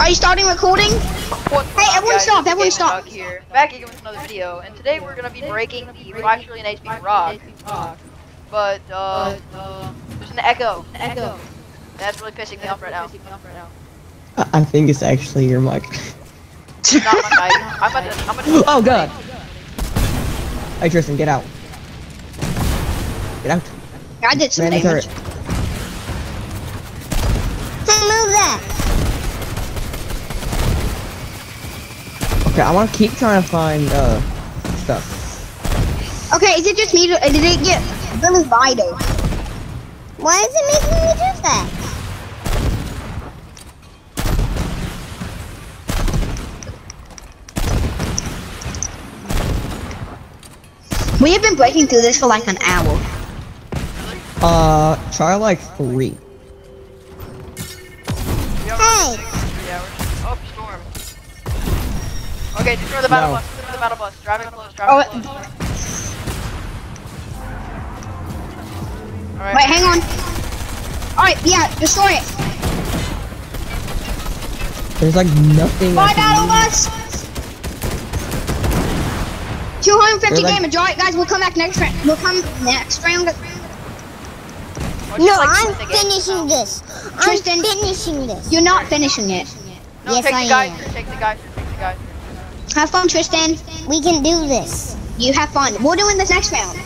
Are you starting recording? What's Hey, going everyone guys? stop, everyone Gaming stop. Dog Here, back again with another video, and today we're gonna be breaking the 5 trillion HP rock. But uh, there's an echo. Echo. That's really pissing me off right now. I I think it's actually your mic. Not my mic. I'm gonna. I'm gonna. oh god! Hey Tristan, get out. Get out. I did some Man the damage. Okay, I want to keep trying to find uh stuff. Okay, is it just me? Did it get really vital? Why is it making me do that? We have been breaking through this for like an hour. Uh, try like three. Okay, destroy the battle No. bus. Destroy the battle bus. Drive it close. Oh, Drive it oh, close. Alright. Wait, hang on. Alright, yeah, destroy it. There's like nothing. I Bye, battle use. bus. 250 like- damage. Alright, guys, we'll come back next round. We'll come next round. No, like I'm to game? finishing this. Tristan. I'm finishing this. You're not finishing it. No, Yes, take I the guy. am. Take the guy. Take the guy. Have fun, Tristan. We can do this. You have fun. We're in this next round.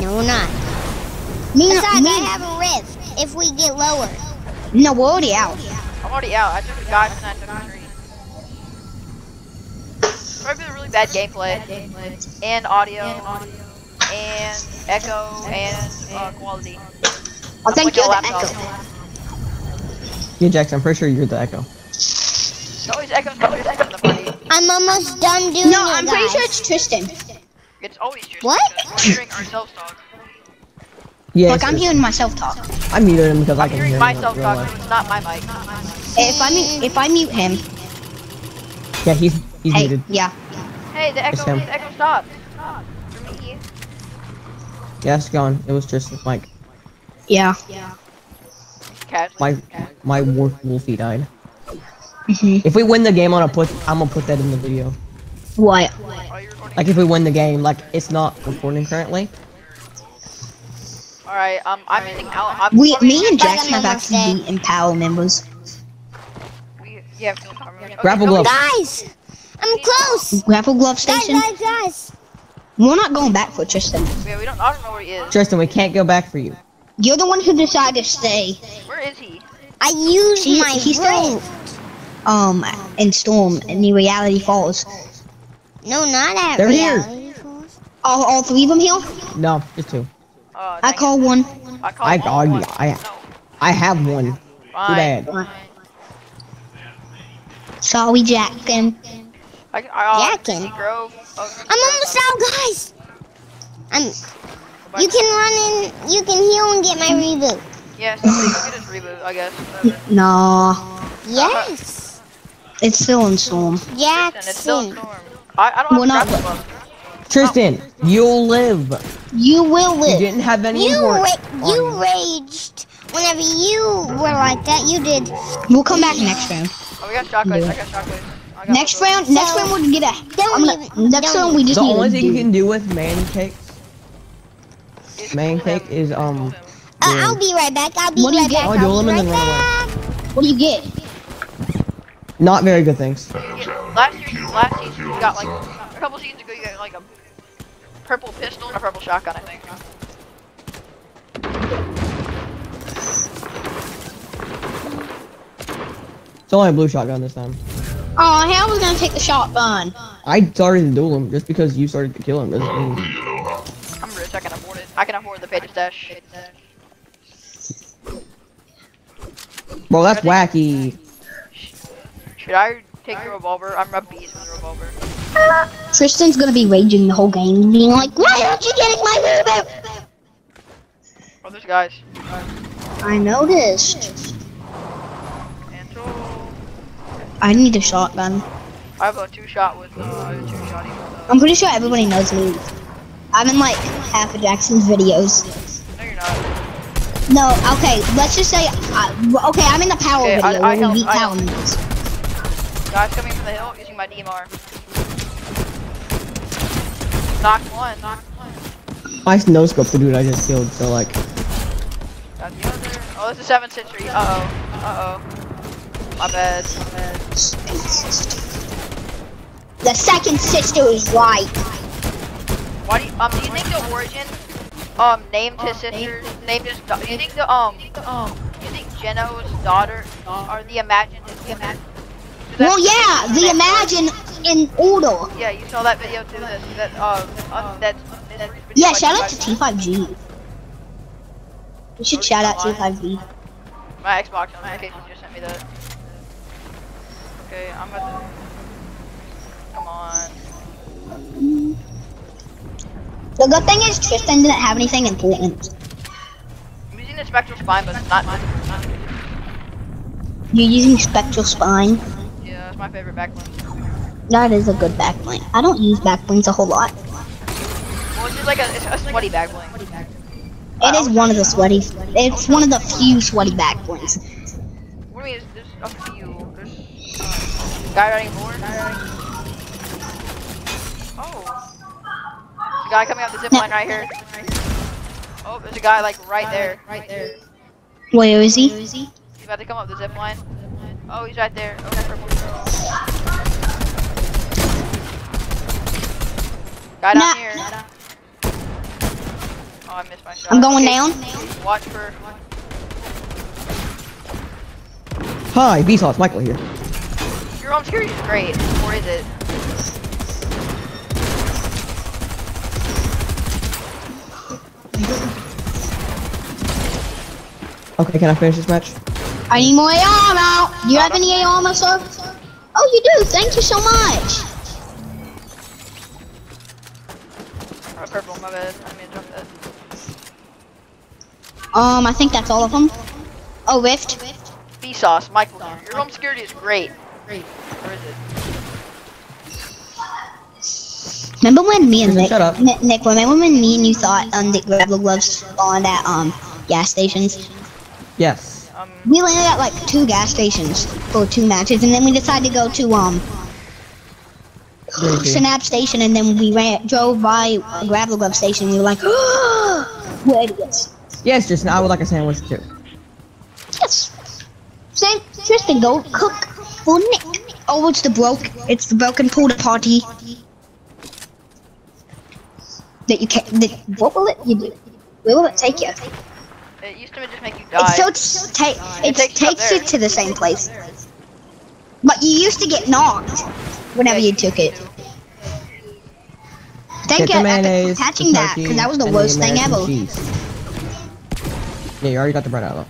No, we're not. Me, Besides, me, I have a rift if we get lower. no, we're already out. I'm already out. I took a guy and I took a tree. Probably a really bad gameplay and audio and echo and uh, quality. I think Like you're the laptop. echo. Yeah, Jackson, I'm pretty sure you're the echo. It's always echoes. Always echoes in the party. I'm almost done doing No, I'm pretty sure it's Tristan. It's always just What? We're hearing ourselves talk. Yeah, Like I'm hearing myself talk. I muted him because I I'm can hearing hear him myself talk. life. It's not my mic. If I mute, if I mute him, Yeah, he's he's hey, muted. yeah. Hey, the echo. him. The echo stopped. For me. Yeah, it's gone. It was Tristan's Mike. Yeah. Casually. My my wolf wolfie died. Hmm If we win the game, I'm gonna put I'm gonna put that in the video. What? Are you recording? Like if we win the game, like it's not recording currently. All right. Um, I'm using. Al- I'm We, me and But Jackson have almost actually there. beaten Power members. We, yeah. Okay, Grapple glove. Guys, I'm close. Grapple glove Guys, station. guys, guys. We're not going back for Tristan. Yeah, we don't. I don't know where he is. Tristan, we can't go back for you. You're the one who decided to stay. Where is he? I used He, my he's rift. staying. Um, in Storm in the Reality Falls. No, not at They're here. falls. All, all three of them here. No, just two. Oh, I call it. one. I call I all got one. you. I No, I have one. Too fine. bad. Sorry, Jack. And I, I, uh, Jackin'. Greasy Grove. Oh, I'm almost out, guys. I'm. You can run in. You can heal and get my reboot. Yeah, somebody go get his reboot, I guess. nah, Yes, it's still in Storm. Yeah, it's still a storm. I, I don't We're have not- grapple glove. Tristan, you'll live. You will live. You didn't have any You ra- you raged whenever you were like that. You did. We'll come back next round. Oh, we got shockwaves. I got shockwaves. I got Next shockwaves. round. Next round we'll get a. don't gonna, even- next don't round we just The need only to thing you can do with man cakes, man cool cake is um. Uh. I'll be right back. I'll be What do you right get? back. Oh, I'll be right back. What do you get? Not very good things. Last year, last season, you got like a couple seasons ago, you got like a purple pistol and a purple shotgun, I think. It's only a blue shotgun this time. Oh, hey, I was gonna take the shotgun. I started to duel him just because you started to kill him. Doesn't mean I'm rich. I can afford it. I can afford the pay to stash. Bro, that's wacky. Should I take the revolver? I'm a beast with the revolver. Tristan's gonna be raging the whole game, being like, "Why aren't you getting my reboot?" Oh, there's guys. I noticed. I need a shotgun. I have a two shot with uh, a two shot with. Uh, I'm pretty sure everybody knows me. I'm in like half of Jackson's videos. no, you're not. No, okay, let's just say, uh, okay, I'm in the power Okay, I- video I where help- we beat I power help. members. Guys coming from the hill using my DMR. Knock one. Knock one. I no scope the dude I just killed, so like, Got the other. Oh, this is 7th century. Uh oh. Uh oh. My bad. My bad. The second sister is right. Why do you, um, do you think the origin, um, named his sisters, named his, da- do you think the, um, um, you think Geno's daughter, or the imagined, the Imagine? Well, yeah, the Imagine in order. Yeah, you saw that video too, that, that, um, uh, that's, that's Yeah, shout out to T5G. We should shout out T5G. My Xbox notification just sent me that. Okay, I'm about to, come on. The good thing is Tristan didn't have anything important. I'm using the Spectral Spine, but it's not You're using Spectral Spine. Yeah, it's my favorite backbone. That is a good backbling. I don't use backblings a whole lot. Well, it's just like a, it's a sweaty backbling. It is one of the sweaty. It's one of the few sweaty backblings. What do you mean, there's a few, there's, uh, guy riding board? Oh. There's a guy coming up the zip line right here. Oh, there's a guy like right there. Right there. Where is he? He's about to come up the zip line. Oh, he's right there. Oh, Guy down Nah. here. Oh, I missed my shot. I'm going Okay, down. Watch for. hi, Vsauce, Michael here. Your home security is great. Or is it? Okay, can I finish this match? I need more AR now. Do you have any AR, my sir? Oh, you do. Thank you so much. My bad. I mean, drop that. Um, I think that's all of them. Oh, Rift. Vsauce, Michael here. Your home security is great. Great. Where is it? Remember when me and Tristan, Nick, shut up. Nick, Nick, remember when me and you thought um the Grapple gloves spawned at um gas stations? Yes. Um, We landed at like two gas stations for two matches, and then we decided to go to um Very good. Synapse Station, and then we ran drove by a Grapple glove station. We were like, we're idiots. Yes, Tristan, I would like a sandwich too. Yes. Same, Tristan, go cook for Nick. Oh, it's the broke. It's the broken porta potty. That you can't. That, what will it? You do? Where will it take you? it used to just make you die. It die. still t- ta- it takes takes there. you to the same place. But you used to get knocked whenever you took it. Thank you the Epic, mayonnaise, for catching that, because that was the and worst thing ever. cheese. Yeah, you already got the bread out.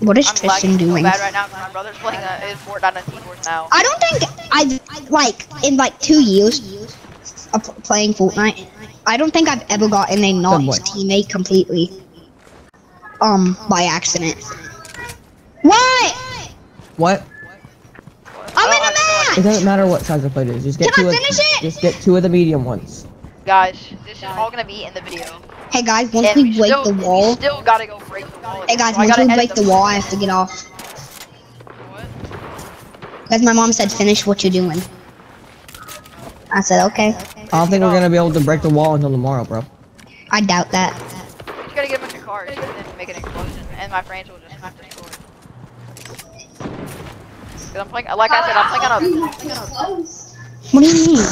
What is I'm Tristan lagging so doing? bad right now 'cause my brother's playing uh, his Fortnite on keyboard now. I don't think I've like in like two years of playing Fortnite. I don't think I've ever gotten a not his teammate completely. Um, by accident. What? What? I'm in a I- match. It doesn't matter what size the plate is. Just get Can two I of it? just get two of the medium ones. Guys, this is all gonna be in the video. Hey guys, once And we break still, the we wall. still gotta go break the wall. Hey guys, So I once gotta we break the wall, I have to get off. What? Because my mom said, finish what you're doing. I said, okay. I don't think we're gonna be able to break the wall until tomorrow, bro. I doubt that. We just gotta get a bunch of cars and then make an explosion, and my friends will just have to destroy. Cause I'm playing, like I said, I'm playing on a. What do you mean?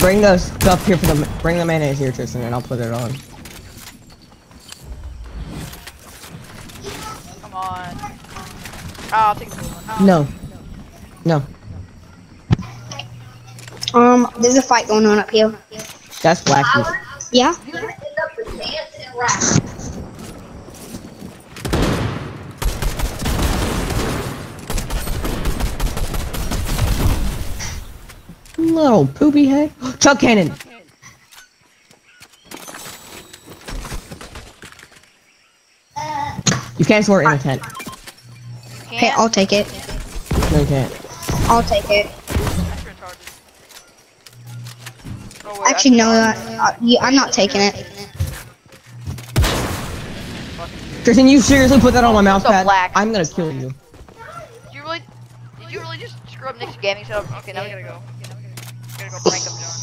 Bring the stuff here for the bring the mayonnaise here, Tristan, and I'll put it on. Come on. Oh, I'll take the one. Oh, No. No. Um, there's a fight going on up here. That's wacky. Yeah? Little poopy head. Chug cannon. You can't store in a tent. You Okay. I'll take it. No, you can't. I'll take it. Oh, wait, Actually, no, that's uh, uh, I'm not taking it. fucking. Tristan, you seriously put that on my mouse pad? black. I'm gonna kill you. Did you really? Did you really just screw up Nick's gaming setup? Okay, now we gotta go. Okay, now we gotta, go prank him, John.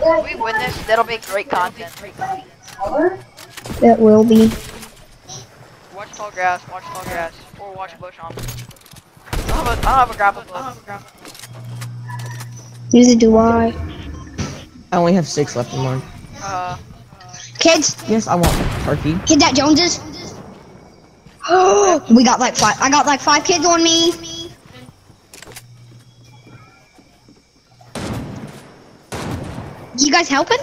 If we win this, that'll be great content. That will be. Watch tall grass, watch tall grass, or watch bush on. I don't have a, I don't have a grapple hook. Neither do I. I only have six left in mine. Uh, Kids, Yes, I want turkey. Kid that Joneses. we got like five. I got like five kids on me. You guys helping?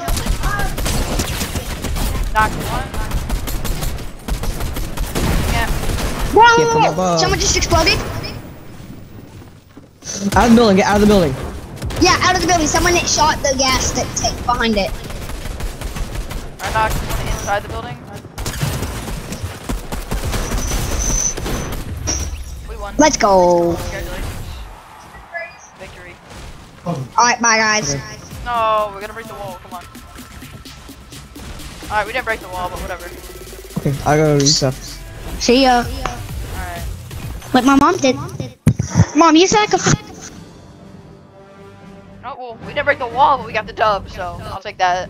knock one. Yeah, Get from Whoa! Someone just exploded. Out of the building, get out of the building. Yeah, out of the building. Someone that shot the gas that tank behind it. I knocked one inside the building. We won. Let's go. Congratulations. Victory. All right, bye guys. Okay. No, we're gonna break the wall. Come on. Alright, we didn't break the wall, but whatever. Okay, I gotta do stuff. See ya. Alright. Like my mom did. Mom, you said I could. Oh, well, we didn't break the wall, but we got the dub, so I'll take that.